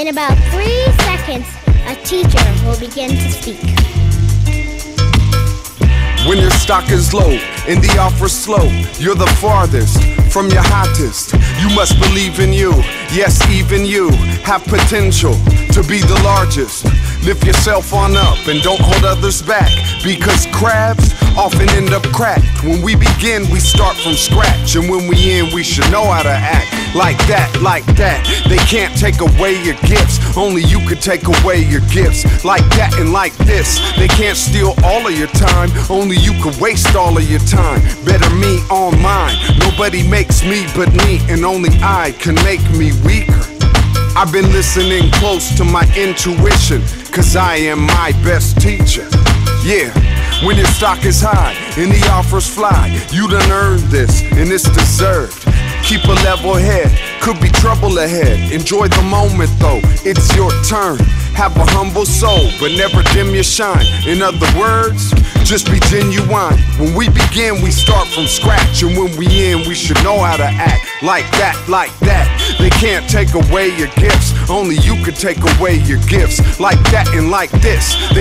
In about three seconds, a teacher will begin to speak. When your stock is low and the offer's slow, you're the farthest from your hottest. You must believe in you. Yes, even you have potential to be the largest. Lift yourself on up and don't hold others back because crabs often end up cracked. When we begin, we start from scratch, and when we end, we should know how to act like that, like that. They can't take away your gifts, only you could take away your gifts like that and like this. They can't steal all of your time, only you could waste all of your time. Better me on mine. Nobody makes me but me, and only I can make me weaker. I've been listening close to my intuition, cause I am my best teacher. Yeah, when your stock is high and the offers fly, you done earned this and it's deserved. Keep a level head, could be trouble ahead. Enjoy the moment though, it's your turn. Have a humble soul, but never dim your shine. In other words, just be genuine. When we begin, we start from scratch, and when we end, we should know how to act like that, like that. They can't take away your gifts, only you can take away your gifts like that and like this. They